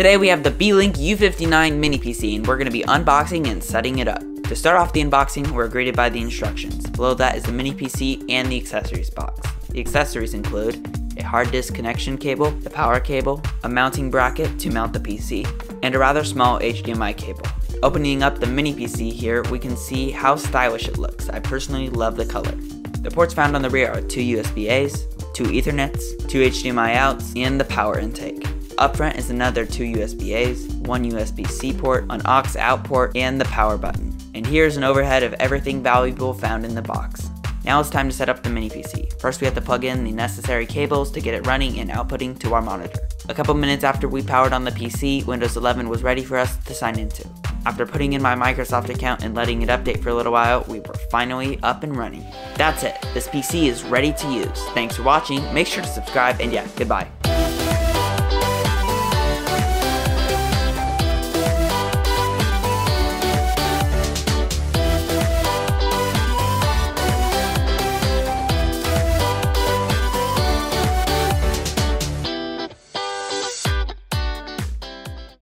Today we have the Beelink U59 mini PC and we're going to be unboxing and setting it up. To start off the unboxing, we're greeted by the instructions. Below that is the mini PC and the accessories box. The accessories include a hard disk connection cable, the power cable, a mounting bracket to mount the PC, and a rather small HDMI cable. Opening up the mini PC here, we can see how stylish it looks. I personally love the color. The ports found on the rear are two USB-A's, two Ethernets, two HDMI outs, and the power intake. Up front is another two USB-A's, one USB-C port, an aux out port, and the power button. And here's an overhead of everything valuable found in the box. Now it's time to set up the mini PC. First we have to plug in the necessary cables to get it running and outputting to our monitor. A couple minutes after we powered on the PC, Windows 11 was ready for us to sign into. After putting in my Microsoft account and letting it update for a little while, we were finally up and running. That's it, this PC is ready to use. Thanks for watching, make sure to subscribe, and yeah, goodbye.